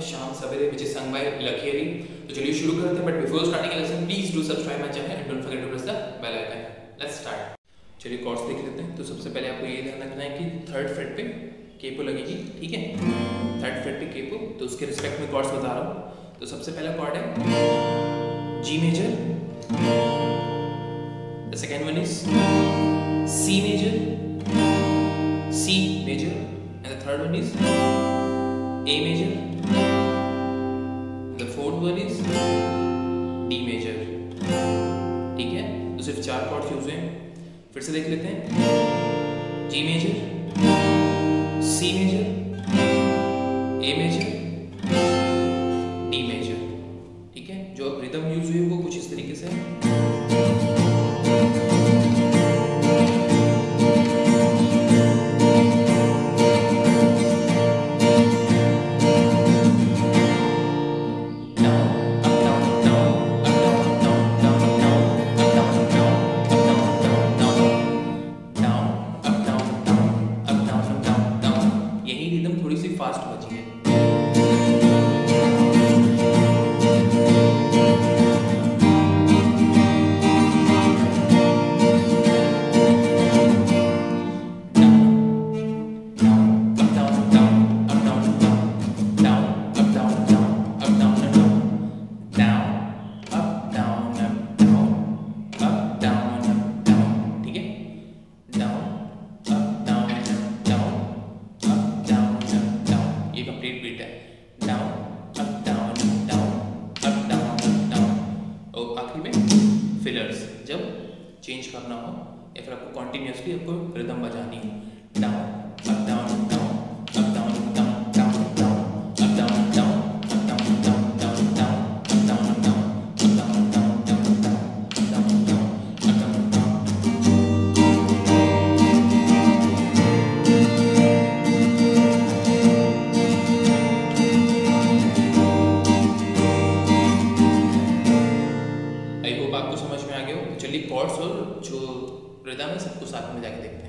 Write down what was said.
शाम सवेरे which is sung by Ali तो चलिए शुरू करते हैं but before starting lesson please do subscribe my channel and don't forget to press the bell icon let's start चलिए कॉर्ड्स देख लेते हैं। तो सबसे पहले आपको ये ध्यान रखना है कि थर्ड फ्रेट पे केपो लगेगी, ठीक है? थर्ड फ्रेट पे केपो तो उसके रिस्पेक्ट में कॉर्ड्स बता रहा हूँ। तो सबसे पहला कॉर्ड है G major the second one is C major C major and the third one is A major. The fourth one is D major. ठीक है तो सिर्फ़ चार कॉर्ड यूज़ हुए फिर से देख लेते हैं G major C major A major D major ठीक है जो अब रिदम यूज़ हुई चेंज करना हो या फिर आपको कॉन्टिन्यूसली आपको रिदम बजानी हो। Down हो और जो रिदम है सबको साथ में जाके देखते